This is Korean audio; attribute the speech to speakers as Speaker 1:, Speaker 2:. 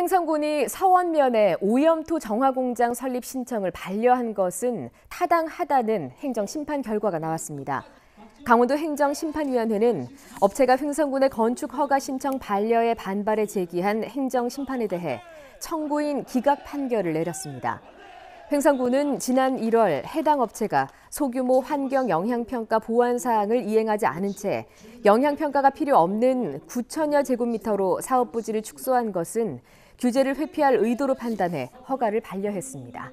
Speaker 1: 횡성군이 서원면에 오염토 정화공장 설립 신청을 반려한 것은 타당하다는 행정심판 결과가 나왔습니다. 강원도 행정심판위원회는 업체가 횡성군의 건축 허가 신청 반려에 반발해 제기한 행정심판에 대해 청구인 기각 판결을 내렸습니다. 횡성군은 지난 1월 해당 업체가 소규모 환경 영향평가 보완 사항을 이행하지 않은 채 영향평가가 필요 없는 9천여 제곱미터로 사업 부지를 축소한 것은 규제를 회피할 의도로 판단해 허가를 반려했습니다.